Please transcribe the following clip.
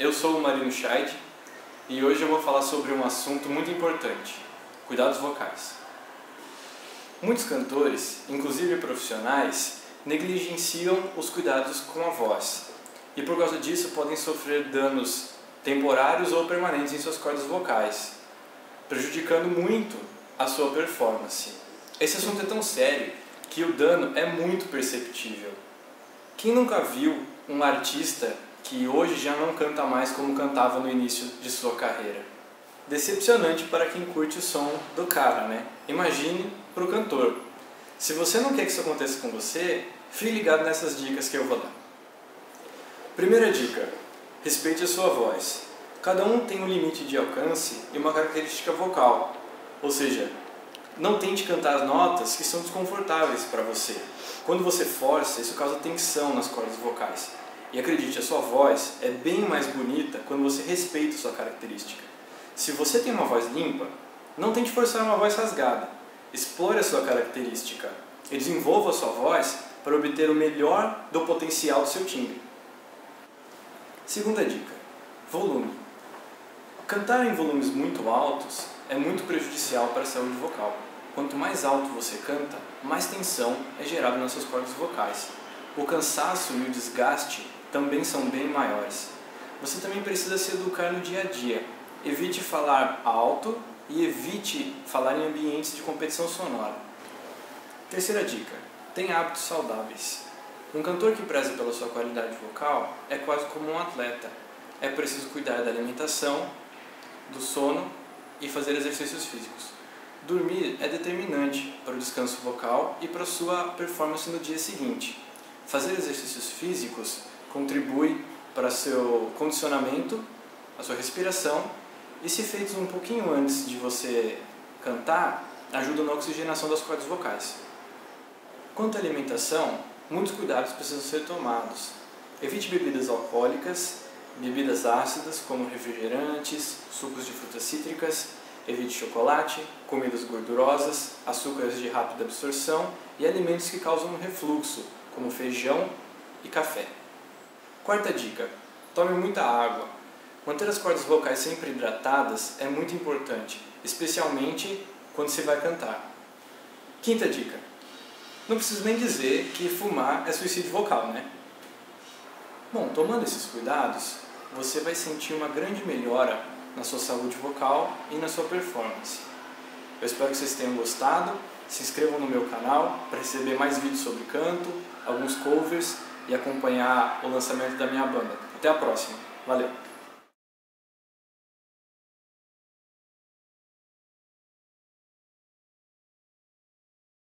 eu sou o Marino Scheid e hoje eu vou falar sobre um assunto muito importante: cuidados vocais. Muitos cantores, inclusive profissionais, negligenciam os cuidados com a voz e por causa disso podem sofrer danos temporários ou permanentes em suas cordas vocais, prejudicando muito a sua performance. Esse assunto é tão sério que o dano é muito perceptível. Quem nunca viu um artista que hoje já não canta mais como cantava no início de sua carreira? Decepcionante para quem curte o som do cara, né? Imagine para o cantor. Se você não quer que isso aconteça com você, fique ligado nessas dicas que eu vou dar. Primeira dica: respeite a sua voz. Cada um tem um limite de alcance e uma característica vocal, ou seja, não tente cantar as notas que são desconfortáveis para você. Quando você força, isso causa tensão nas cordas vocais. E acredite, a sua voz é bem mais bonita quando você respeita a sua característica. Se você tem uma voz limpa, não tente forçar uma voz rasgada. Explore a sua característica e desenvolva a sua voz para obter o melhor do potencial do seu timbre. Segunda dica: volume. Cantar em volumes muito altos é muito prejudicial para a saúde vocal. Quanto mais alto você canta, mais tensão é gerada nas suas cordas vocais. O cansaço e o desgaste também são bem maiores. Você também precisa se educar no dia a dia. Evite falar alto e evite falar em ambientes de competição sonora. Terceira dica: tenha hábitos saudáveis. Um cantor que preza pela sua qualidade vocal é quase como um atleta. É preciso cuidar da alimentação, do sono e fazer exercícios físicos. Dormir é determinante para o descanso vocal e para a sua performance no dia seguinte. Fazer exercícios físicos contribui para seu condicionamento, a sua respiração e se feitos um pouquinho antes de você cantar, ajuda na oxigenação das cordas vocais. Quanto à alimentação, muitos cuidados precisam ser tomados. Evite bebidas alcoólicas, bebidas ácidas como refrigerantes, sucos de frutas cítricas Evite chocolate, comidas gordurosas, açúcares de rápida absorção e alimentos que causam refluxo, como feijão e café. Quarta dica: tome muita água. Manter as cordas vocais sempre hidratadas é muito importante, especialmente quando se vai cantar. Quinta dica: não preciso nem dizer que fumar é suicídio vocal, né? Bom, tomando esses cuidados, você vai sentir uma grande melhora na sua saúde vocal e na sua performance. Eu espero que vocês tenham gostado. Se inscrevam no meu canal para receber mais vídeos sobre canto, alguns covers e acompanhar o lançamento da minha banda. Até a próxima. Valeu!